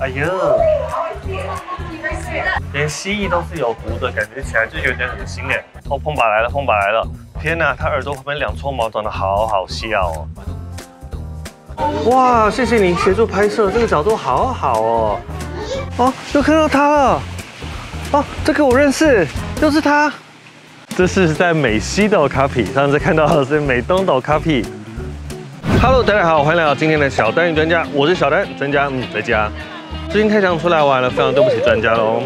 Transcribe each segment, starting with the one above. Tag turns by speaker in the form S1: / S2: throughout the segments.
S1: 哎呦，连蜥蜴都是有毒的，感觉起来就有点恶心哎。哦，碰把来了，碰把来了！天哪，它耳朵旁边两撮毛长得好好笑哦。哇，谢谢你协助拍摄，这个角度好好哦。哦，又看到它了。哦，这个我认识，又是它。这是在美西的卡皮，上次看到的是美东的卡皮。Hello，大家好，欢迎来到今天的小单语专家，我是小单专家，嗯，在家。最近太想出来玩了，非常对不起专家喽。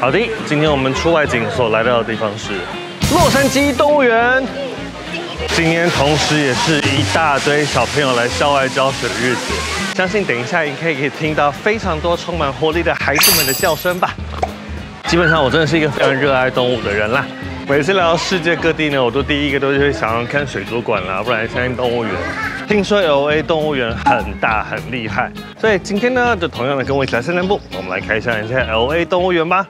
S1: 好的，今天我们出外景所来到的地方是洛杉矶动物园。今天同时也是一大堆小朋友来校外教学的日子，相信等一下应该可以听到非常多充满活力的孩子们的叫声吧。基本上我真的是一个非常热爱动物的人啦。每次来到世界各地呢，我都第一个都是想要看水族馆啦，不然相信动物园。听说 L A 动物园很大很厉害，所以今天呢，就同样的跟我一起来散散步，我们来开箱一下 L A 动物园吧。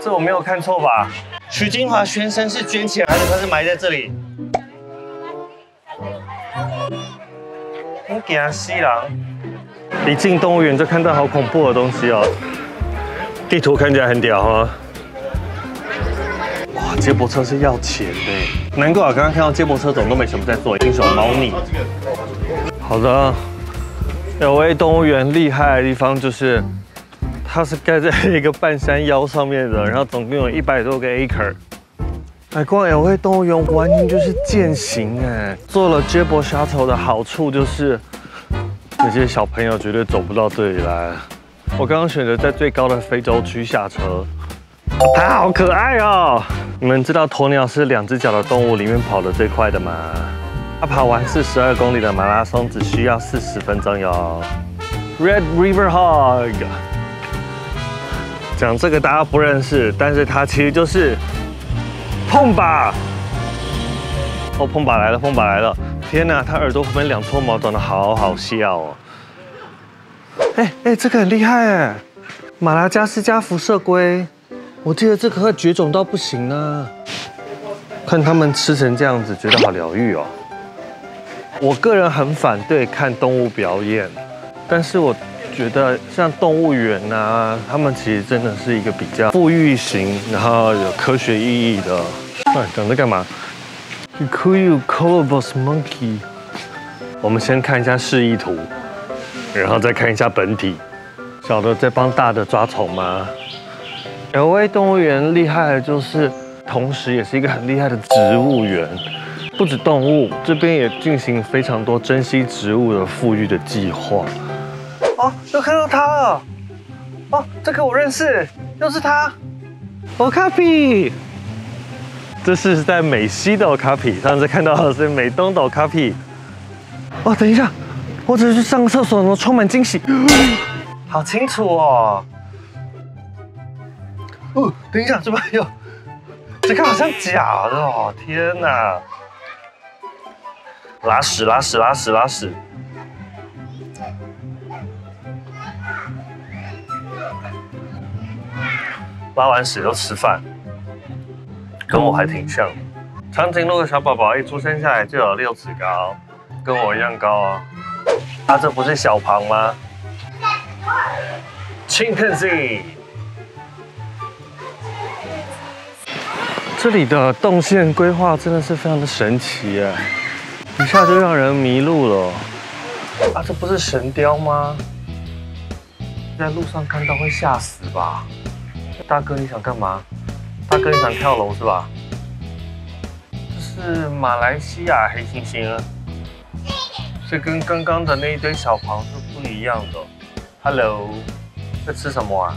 S1: 这我没有看错吧？徐金华先生是捐钱还是他是埋在这里？你惊死人！一进动物园就看到好恐怖的东西哦。地图看起来很屌哈。哇，接驳车是要钱的，难怪我刚刚看到接驳车总都没什么在做，英雄猫腻。好的，L A 动物园厉害的地方就是。它是盖在一个半山腰上面的，然后总共有一百多个 acre。海光 L A 动物园完全就是践行哎，做了接驳 shuttle 的好处就是这些小朋友绝对走不到这里来。我刚刚选择在最高的非洲区下车，它好可爱哦。你们知道鸵鸟是两只脚的动物里面跑得最快的吗？它跑完四十二公里的马拉松只需要四十分钟哟。Red River Hog。讲这个大家不认识，但是它其实就是碰把。哦，碰把来了，碰把来了！天哪，它耳朵旁边两撮毛长得好好笑哦。哎哎，这个很厉害哎，马拉加斯加辐射龟，我记得这个会绝种到不行呢。看他们吃成这样子，觉得好疗愈哦。我个人很反对看动物表演，但是我。觉得像动物园呐，他们其实真的是一个比较富裕型，然后有科学意义的。哎，等着干嘛？Cool you colobus monkey。我们先看一下示意图，然后再看一下本体。小的在帮大的抓虫吗？L A 动物园厉害的就是，同时也是一个很厉害的植物园。不止动物，这边也进行非常多珍稀植物的富裕的计划。哦，又看到它了！哦，这个我认识，又是它。哦卡皮。这是在美西的卡皮，上次看到的是美东的卡皮。哦，等一下，我只是去上个厕所，怎么充满惊喜？好清楚哦！哦，等一下，这边有，这个好像假的哦！天哪！拉屎，拉屎，拉屎，拉屎！拉完屎就吃饭，跟我还挺像。长颈鹿的小宝宝一出生下来就有六尺高，跟我一样高啊。啊，这不是小庞吗？Chimpanzee。这里的动线规划真的是非常的神奇哎，一下就让人迷路了。啊，这不是神雕吗？在路上看到会吓死吧？大哥，你想干嘛？大哥，你想跳楼是吧？这是马来西亚黑猩猩啊，这跟刚刚的那一堆小螃是不一样的。Hello，在吃什么啊？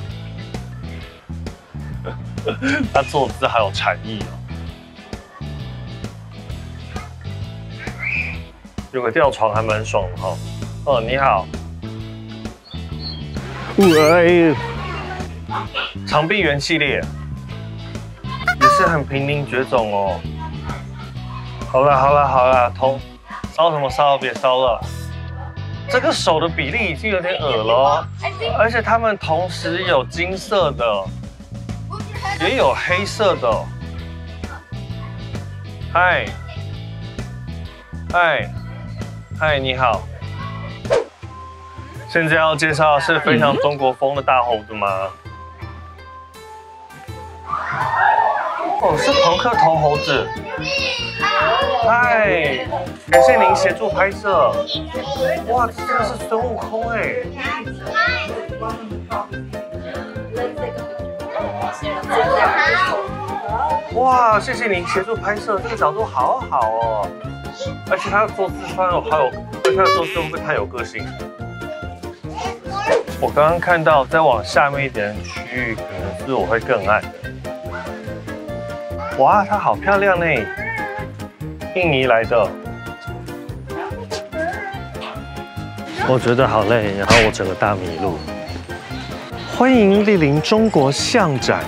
S1: 他坐姿还有禅意哦。有个吊床还蛮爽的哈。哦，你好。喂。长臂猿系列也是很濒临绝种哦。好了好了好了，同烧什么烧，别烧了。这个手的比例已经有点恶了，而且它们同时有金色的，也有黑色的。嗨，嗨，嗨，你好。现在要介绍是非常中国风的大猴子吗？哦，是朋克头猴子。嗨，感谢您协助拍摄。哇，这真的是孙悟空哎！哇，谢谢您协助拍摄，这个角度好好哦。而且他做自穿哦，好有，而且他做自会太有个性。我刚刚看到再往下面一点区域，可能是我会更暗。哇，它好漂亮呢，印尼来的。我觉得好累，然后我整个大迷路。欢迎莅临中国象展，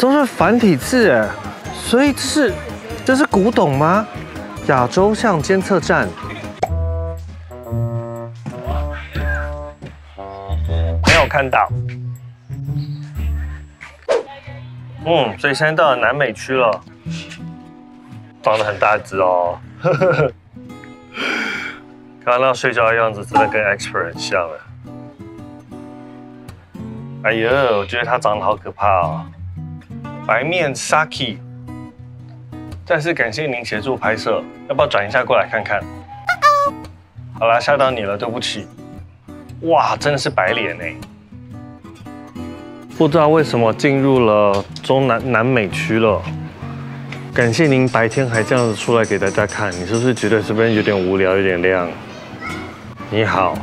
S1: 都是繁体字哎，所以这是这是古董吗？亚洲象监测站。看到，嗯，所以现在到了南美区了，长得很大只哦，刚刚那睡觉的样子真的跟 expert 很像哎，哎呦，我觉得它长得好可怕哦，白面 Saki，再次感谢您协助拍摄，要不要转一下过来看看？好啦，吓到你了，对不起，哇，真的是白脸哎。不知道为什么进入了中南南美区了。感谢您白天还这样子出来给大家看，你是不是觉得这边有点无聊，有点亮？你好，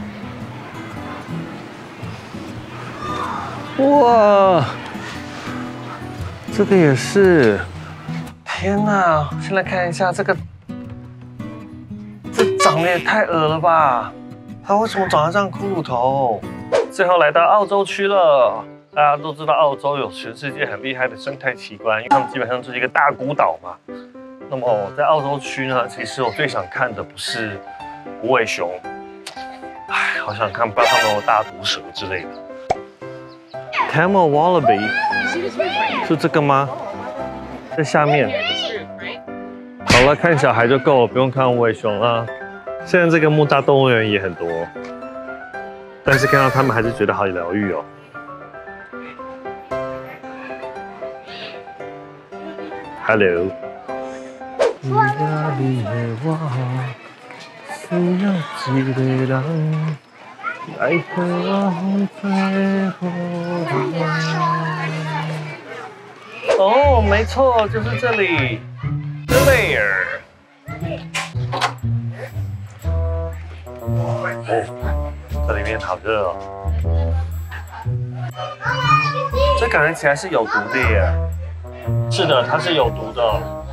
S1: 哇，这个也是，天哪！先来看一下这个，这长得也太恶了吧？它为什么长得像骷髅头？最后来到澳洲区了。大家都知道澳洲有全世界很厉害的生态奇观，因为他们基本上就是一个大孤岛嘛。那么在澳洲区呢，其实我最想看的不是无尾熊，唉，好想看不知道他们大毒蛇之类的。Camel wallaby 是这个吗？在下面。好了，看小孩就够了，不用看无尾熊了。现在这个木大动物园也很多，但是看到他们还是觉得好疗愈哦。Hello。哦，没错，就是这里。There。哦，这里面好热哦。这感觉起来是有毒的耶。是的，它是有毒的。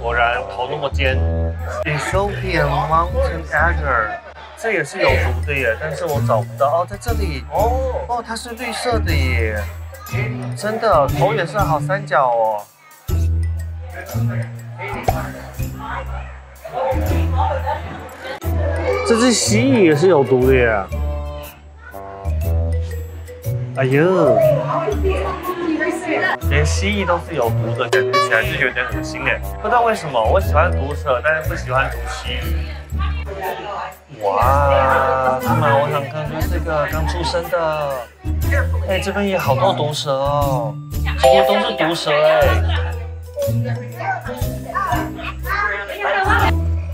S1: 果然头那么尖。Ethiopian Mountain Adder，这也是有毒的耶，但是我找不到哦，在这里。哦哦，它是绿色的耶，真的，头也是好三角哦。这只蜥蜴也是有毒的耶。哎呦。连蜥蜴都是有毒的，感觉起来就有点恶心哎！不知道为什么，我喜欢毒蛇，但是不喜欢毒蜥蜴。哇，他们，我想看看这个刚出生的。哎，这边也好多毒蛇哦，几乎都是毒蛇哎。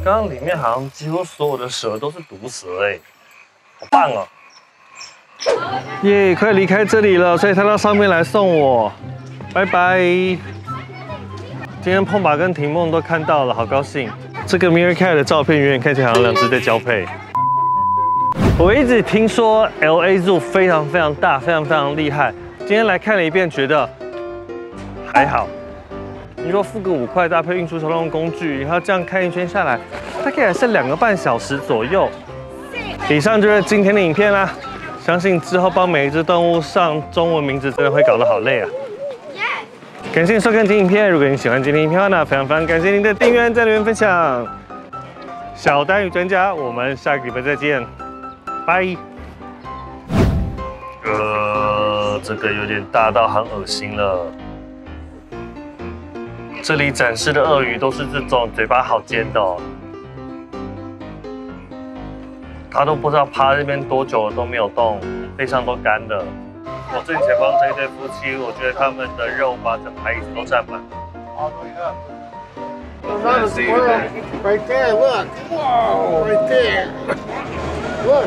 S1: 刚刚里面好像几乎所有的蛇都是毒蛇哎，好棒哦！耶，快离开这里了，所以他到上面来送我。拜拜！今天碰把跟婷梦都看到了，好高兴。这个 Mirror Cat 的照片远远看起来好像两只在交配。我一直听说 LA Zoo 非常非常大，非常非常厉害。今天来看了一遍，觉得还好。你说付个五块搭配运输交通工具，然后这样看一圈下来，大概也是两个半小时左右。以上就是今天的影片啦。相信之后帮每一只动物上中文名字，真的会搞得好累啊。感谢收看今天影片，如果你喜欢今天影片的话呢，非常非常感谢您的订阅、在留言、分享。小丹与专家，我们下个礼拜再见，拜。呃，这个有点大到很恶心了。这里展示的鳄鱼都是这种嘴巴好尖的哦，他都不知道趴这边多久了都没有动，背上都干的。我正前方这一对夫妻，我觉得他们的肉把整排椅子都占满。
S2: Right there, look. Whoa, right there. Look.